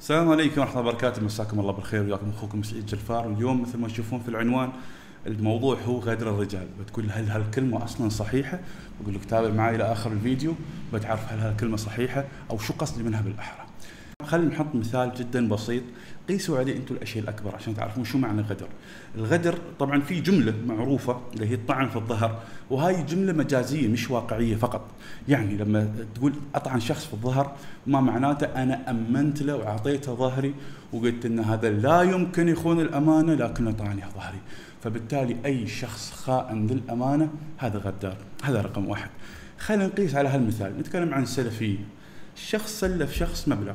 السلام عليكم ورحمة الله وبركاته مساكم الله بالخير وياكم أخوكم سعيد جلفار واليوم مثل ما تشوفون في العنوان الموضوع هو غدر الرجال بتقول هل هالكلمة أصلا صحيحة؟ بقول لك تابع معي إلى آخر الفيديو بتعرف هل هالكلمة صحيحة أو شو قصدي منها بالأحرى. خلينا نحط مثال جدا بسيط قيسوا عليه أنتم الأشياء الأكبر عشان تعرفون شو معنى غدر. الغدر طبعا في جملة معروفة اللي هي الطعن في الظهر وهاي جملة مجازية مش واقعية فقط. يعني لما تقول أطعن شخص في الظهر ما معناته أنا أمنت له وأعطيته ظهري وقلت إن هذا لا يمكن يخون الأمانة لكنه طعني ظهري. فبالتالي أي شخص خائن للأمانة هذا غدار، هذا رقم واحد. خلينا نقيس على هالمثال، نتكلم عن السلفيه. الشخص سلف شخص مبلغ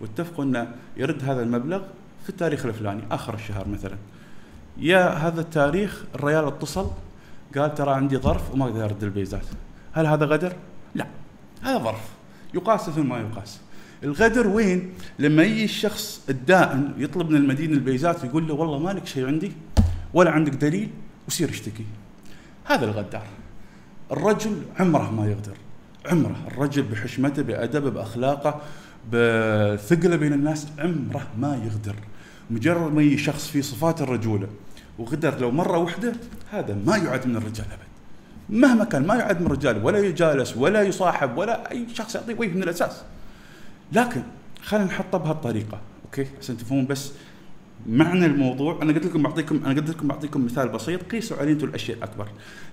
واتفقوا إنه يرد هذا المبلغ في التاريخ الفلاني آخر الشهر مثلا. يا هذا التاريخ الريال اتصل قال ترى عندي ظرف وما أقدر أرد البيزات. هل هذا غدر؟ لا هذا ظرف. يقاس مثل ما يقاس. الغدر وين؟ لما يجي الشخص الدائن يطلب من المدين البيزات ويقول له والله مالك شيء عندي؟ ولا عندك دليل؟ ويصير يشتكي. هذا الغدار. الرجل عمره ما يغدر. عمره. الرجل بحشمته بأدبه بأخلاقه بثقله بين الناس عمره ما يغدر مجرد ما شخص في صفات الرجولة وغدر لو مرة واحدة هذا ما يعد من الرجال أبد. مهما كان ما يعد من الرجال ولا يجالس ولا يصاحب ولا أي شخص يعطيه وجه من الأساس. لكن خلينا نحطه بهالطريقة أوكي؟ عشان تفهمون بس معنى الموضوع أنا قلت لكم بعطيكم أنا قلت لكم بعطيكم مثال بسيط قيسوا عليه أنتم الأشياء الأكبر.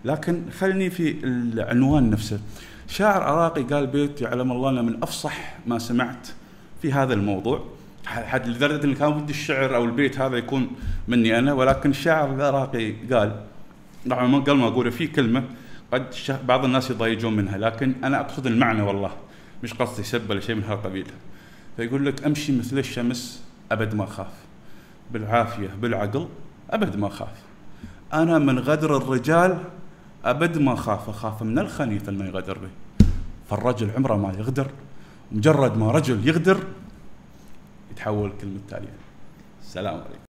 لكن خليني في العنوان نفسه. شاعر عراقي قال بيت يعلم الله أنه من أفصح ما سمعت في هذا الموضوع. حد لدرجة ان كان ودي الشعر أو البيت هذا يكون مني أنا ولكن الشاعر العراقي قال طبعا قبل ما أقوله في كلمة قد بعض الناس يضايجون منها لكن أنا أقصد المعنى والله مش قصدي سب ولا شيء من هالقبيل فيقول لك أمشي مثل الشمس أبد ما أخاف. بالعافية بالعقل أبد ما اخاف أنا من غدر الرجال أبد ما اخاف أخاف من الخنيث انه يغدر به. فالرجل عمره ما يغدر مجرد ما رجل يغدر يتحول كلمة تالية. السلام عليكم.